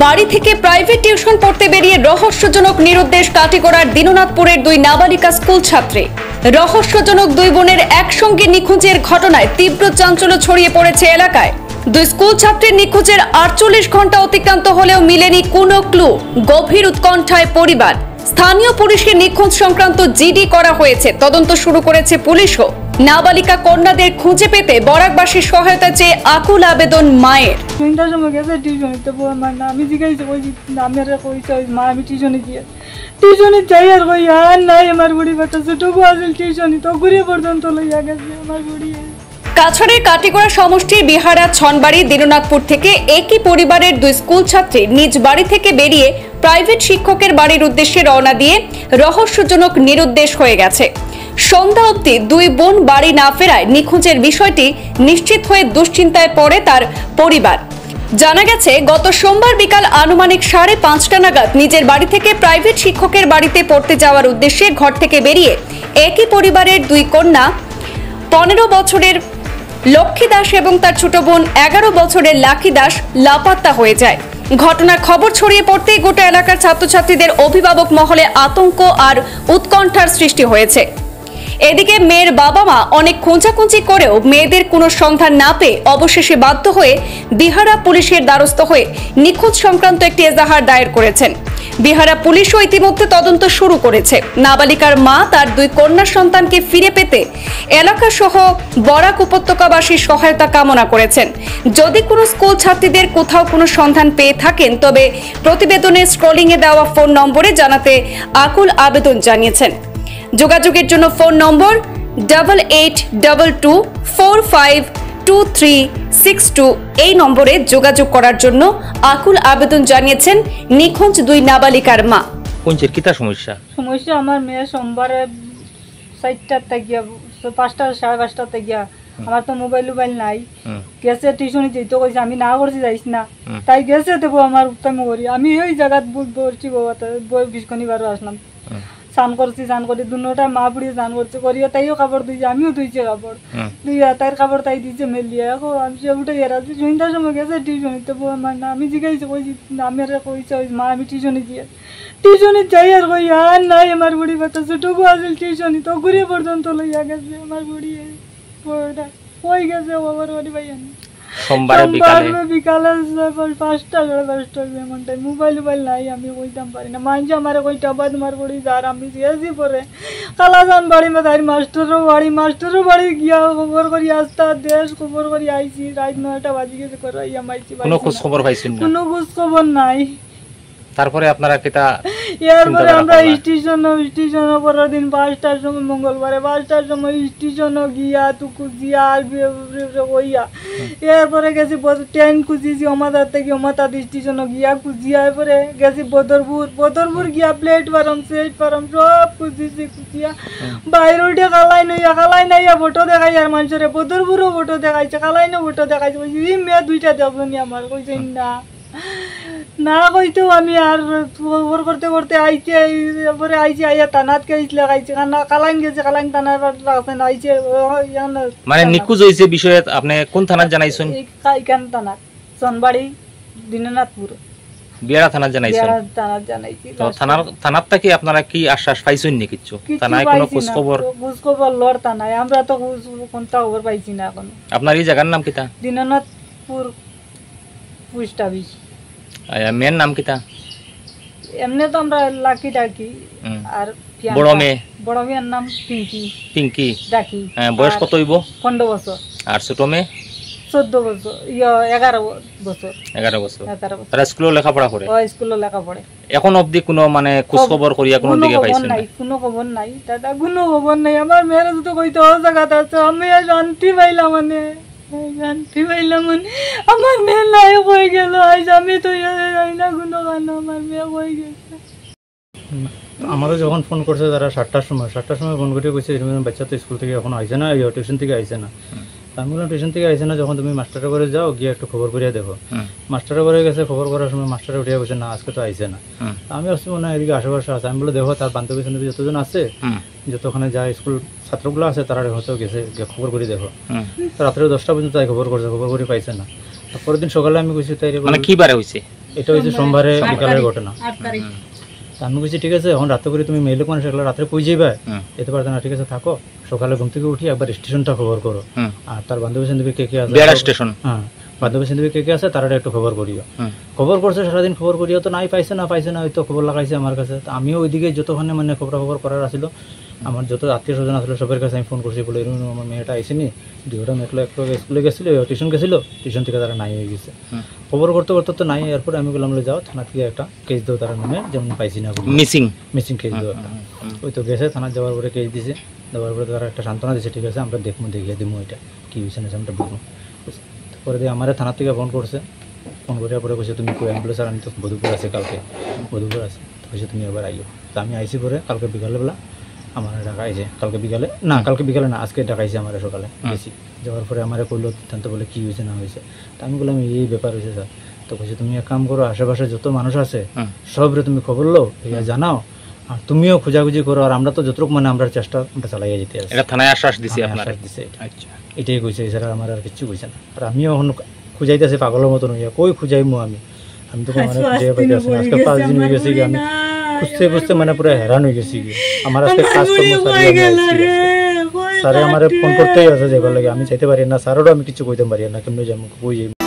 বাড়ি থেকে private tuition পড়তে বেরিয়ে রহস্যজনক নিরুদ্দেশ কাটিগড়ার দীননাথপুরের দুই নাবালিকা স্কুল ছাত্রী। রহস্যজনক দুই বোনের একসঙ্গে নিখোঁজের ঘটনায় তীব্র চাঞ্চল্য ছড়িয়ে পড়েছে এলাকায়। দুই স্কুল ছাত্রীর নিখোঁজের আটচল্লিশ ঘণ্টা অতিক্রান্ত হলেও মিলেনি কোনো ক্লু। গভীর উৎকণ্ঠায় পরিবার। স্থানীয় পুলিশকে নিখোঁজ সংক্রান্ত জিডি করা হয়েছে। তদন্ত শুরু করেছে পুলিশও। নাবালিকা কন্যাদের খুঁজে পেতে বরাকবাসীর সহায়তা চেয়ে আকুল আবেদন মায়ের। সন্ধ্যার সময় গেছে টিউশনিতে আমার না আমি জিজ্ঞাসা আমি আর কইছি ওই মা আমি টিউশনি দিয়ে টিউশনি যাই আর কই আর নাই আমার বুড়ি বাচ্চা ছোটকু আসল টিউশনি তো ঘুরে পর্যন্ত লইয়া গেছে আমার বুড়ি। কাছাড়ের কাটিগড়া সমষ্টির বিহারা ছনবাড়ি দীননাথপুর থেকে একই পরিবারের দুই স্কুল ছাত্রী নিজ বাড়ি থেকে বেরিয়ে প্রাইভেট শিক্ষকের বাড়ির উদ্দেশ্যে রওনা দিয়ে রহস্যজনক নিরুদ্দেশ হয়ে গেছে। সন্ধ্যা অবধি দুই বোন বাড়ি না ফেরায় নিখোঁজের বিষয়টি নিশ্চিত হয়ে দুশ্চিন্তায় পড়ে তার পরিবার। জানা গেছে, গত সোমবার বিকাল আনুমানিক সাড়ে পাঁচটা নাগাদ নিজের বাড়ি থেকে প্রাইভেট শিক্ষকের বাড়িতে পড়তে যাওয়ার উদ্দেশ্যে ঘর থেকে বেরিয়ে একই পরিবারের দুই কন্যা, পনেরো বছরের লক্ষ্মী দাস এবং তার ছোট বোন এগারো বছরের লাকি দাস লাপাত্তা হয়ে যায়। ঘটনার খবর ছড়িয়ে পড়তেই গোটা এলাকার ছাত্রছাত্রীদের অভিভাবক মহলে আতঙ্ক আর উৎকণ্ঠার সৃষ্টি হয়েছে। এদিকে মেয়ের বাবা মা অনেক খোঁজাখুঁজি করেও মেয়েদের কোনো সন্ধান না পেয়ে অবশেষে বাধ্য হয়ে বিহারা পুলিশের দ্বারস্থ হয়ে নিখোঁজ সংক্রান্ত একটি এজাহার দায়ের করেছেন। বিহারা পুলিশও ইতিমধ্যে তদন্ত শুরু করেছে। নাবালিকার মা তার দুই কন্যা সন্তানকে ফিরে পেতে এলাকা সহ বরাক উপত্যকাবাসীর সহায়তা কামনা করেছেন। যদি কোনো স্কুল ছাত্রীদের কোথাও কোনো সন্ধান পেয়ে থাকেন, তবে প্রতিবেদনে স্ক্রলিংয়ে দেওয়া ফোন নম্বরে জানাতে আকুল আবেদন জানিয়েছেন। যোগাযোগের জন্য phone number double eight double two four five two three six two এই নম্বরে যোগাযোগ করার জন্য আকুল আবেদন জানিয়েছেন নিখোঁজ দুই নাবালিকার মা। কোনছের কিতা সমস্যা? সমস্যা আমার মেয়ে সোমবারে চারটার থেকে পাঁচটা সাড়ে পাঁচটার থেকে। আমার তো মোবাইল উবাইল নাই। গেছে টিউশনি যেতে কইছে আমি না করছি যাইস না। তাই গেছে দেবো আমার উত্তম করি আমি ওই জায়গাত বলছি বই বিস্কনি বারো আসলাম স্নান করছি স্নান করি দুটা মা বুড়ি স্নান করছে করিয়া তাইও কাপড় দিয়েছে আমিও ধুইছে কাপড়। দিয়া তাইর কাপড় তাই দিয়েছে মেলিয়া এখন আমি সে উঠে গেরা সন্ধ্যার সময় গেছে টিউশনিতে আমার না আমি জিজ্ঞাসা কইছি আমি আর কইছে মা আমি টিউশনি দিয়ে টিউশনি যাই আর কই আর নাই আমার বুড়ি বাচ্চা ছোটকু আসল টিউশনি তো ঘুরে পর্যন্ত লইয়া গেছে আমার বুড়ি কই গেছে বাবার বাড়ি ভাই আমি সোমবারে বিকালে। বিকালে পাঁচটা সাড়ে পাঁচটা এমন টাইম মোবাইল মোবাইল নাই আমি কইতাম পারি না। মানছি আমার কইটা বাদ তোমার করি যার আমি দিয়েছি পরে। কালাজান বাড়ি মে তাই মাস্টারও বাড়ি মাস্টারও বাড়ি গিয়া খবর করি আসতা দেশ খবর করি আইছি। রাত নয়টা বাজি গেছে করে ইয়া মাইছি কোনো খোঁজ খবর পাইছেন কোনো খোঁজ খবর নাই। তারপরে আপনারা কিতা এরপরে আমরা স্টেশন স্টেশন পরের দিন পাঁচটার সময় মঙ্গলবারে পাঁচটার সময় স্টেশন গিয়া তুকু গিয়া আর ওইয়া এরপরে গেছি ট্রেন খুঁজিছি অমাতার থেকে অমাতার স্টেশন গিয়া খুঁজিয়া এরপরে গেছি বদরপুর। বদরপুর গিয়া প্লেট পারম সেট পারম সব খুঁজিছি খুঁজিয়া বাইরে উঠে কালাই নইয়া কালাই নাইয়া ফটো দেখাই আর মানুষের বদরপুরও ফটো দেখাইছে কালাই না ফটো দেখাইছে "ই মেয়ে দুইটা দেখবনি আমার। কইছে না। না কইতো আমি আর খবর করতে করতে আইছে এরপরে আইছে আইয়া তানাত কে গেছ লাগাইছে কারণ কালাইন গেছে কালাইন রাখছে না আইছে মানে নিখোঁজ হয়েছে বিষয়ে আপনি কোন থানাত জানাইছেন? ইকান তানাত সনবাড়ি দিননাথপুর। বিয়ারা থানাত জানাইছেন? তো থানার থানার থেকে আপনারা কি আশ্বাস পাইছেন নি কিছু? থানায় কোনো খোঁজ খবর খোঁজ খবর লড় তানায় আমরা তো কোনটা খবর পাইছি না এখন। আপনার এই জায়গার নাম কিতা দিননাথপুর পোস্ট অফিস। মেয়ের নাম কিতা এমনি তো আমরা লাকি ডাকি। আর বড় মেয়ে? বড় মেয়ের নাম পিঙ্কি। পিঙ্কি? ডাকি। হ্যাঁ, বয়স কত হইব? পনেরো বছর। আর ছোট মেয়ে? চোদ্দ বছর। ইয়ে এগারো বছর। এগারো বছর। এগারো বছর। তারা স্কুলে লেখাপড়া করে? ও স্কুলে লেখা পড়ে এখন অবধি কোনো মানে খোঁজ খবর করিয়া কোনো দিকে পাইছেন নাই কোনো খবর নাই। দাদা কোনো খবর নাই। আমার মেয়ের তো কইতে জায়গাতে আছে। আমি শান্তি পাইলাম মানে। শান্তি পাইলাম মানে আমার মেয়ে নাই হয়ে গেল আজ আমি তো জানি না কোনো গান আমার মেয়ে হয়ে গেছে। আমারও যখন ফোন করছে তারা সাতটার সময় সাতটার সময় ফোন করে এরকম এরকম বাচ্চা তো স্কুল থেকে এখন আইসে না টিউশন থেকে আইসে না। আমি বললাম টিউশন থেকে আইসে না যখন তুমি মাস্টারের করে যাও গিয়ে একটু খবর করিয়া দেখো। মাস্টারের করে গেছে খবর করার সময় মাস্টারে উঠিয়া বলছে না আজকে তো আইসে না। আমি ভাবছি মনে হয় এদিকে আশেপাশে আছে। আমি বলে দেখো তার বান্ধবী বান্ধবী যতজন আছে হুম, যতক্ষণে যা স্কুল ছাত্রগুলো আছে তারা হয়তো গেছে খবর করে দেখো রাত্রে দশটা পর্যন্ত তাই খবর করছে খবর করে পাইছে না। পরের দিন সকালে আমি কইছি তাই মানে কি বারে হয়েছে এটা হচ্ছে সোমবারে বিকালের ঘটনা। আমি বলছি ঠিক আছে এখন রাতে করে তুমি মেলে মানুষ একলা রাত্রে পৌঁছে যাবে। হুম। যেতে পারতো না ঠিক আছে থাকো। সকালে ঘুম থেকে উঠি একবার স্টেশনটা খবর করো আর তার বান্ধবী বান্ধবী কে কে আছে? বেড়া স্টেশন হ্যাঁ বান্ধবী বান্ধবী কে কে আছে তারা একটু খবর করিও খবর করছে সারাদিন খবর করিও তো নাই পাইছে না পাইছে না হয়তো খবর লাগাইছে আমার কাছে। তো আমিও ওইদিকে যতক্ষণে মানে খবর খবর করার আসলো আমার যত আত্মীয় স্বজন আসলো সবার কাছে আমি ফোন করছি বলে এরকম আমার মেয়েটা আইসিনি। দুইটা মেয়েগুলো একটু স্কুলে গেছিল টিউশন গেছিল টিউশন থেকে তারা নাই হয়ে গেছে। খবর করতে করতে তো নাই এরপরে আমি বললাম বলে যাও থানা থেকে একটা কেস দেও তারা নামে যেমন পাইছি না। মিসিং মিসিং কেস একটা ওই তো গেছে থানা যাওয়ার পরে কেস দিছে। দেওয়ার পরে তারা একটা সান্ত্বনা দিছে ঠিক আছে আমরা দেখব দেখিয়ে দিব এটা। কি হয়েছে না আমরা দেখব। পরে দিয়ে আমার থানা থেকে ফোন করছে। ফোন করার পরে কইছে তুমি অ্যাম্বুলেন্স আর আমি তো বধুপুর আছে কালকে। বধুপুর আছে। কইছে তুমি এবার আইও তো আমি আইসি পরে কালকে বিকালবেলা আমার ডাকা আইছে কালকে বিকালে না কালকে বিকালে না আজকে ডাকাইছে আমার সকালে গেছি যাওয়ার পরে আমার কইলো সিদ্ধান্ত বলে কি হয়েছে না হয়েছে তা আমি বললাম এই ব্যাপার হয়েছে স্যার। তো কইছে তুমি এক কাম করো আশেপাশে যত মানুষ আছে সবরে তুমি খবর লো ইয়া জানাও আর তুমিও খোঁজাখুঁজি করো আর আমরা তো যতটুকু মানে আমরা চেষ্টা আমরা চালাইয়া যেতে আছি। এটা থানায় আশ্বাস দিছি আমার আপনার। আশ্বাস দিছে আচ্ছা। এটাই কইছে এছাড়া আমার আর কিছু কইছে না। আর আমিও এখন খুঁজাইতেছি পাগলের মতন হইয়া। কই খুঁজাইমু আমি? আমি তো মানে খুঁজে পাইতেছি আজকে পাঁচ দিন হয়ে গেছে আমি খুঁজতে খুঁজতে মানে পুরো হেরান হয়ে গেছি আমার আজকে কাজ স্যারে আমার ফোন করতেই আছে যে লাগে আমি চাইতে পারি না স্যারেরও আমি কিছু কইতে পারি না কেমনি যাব? কই যাই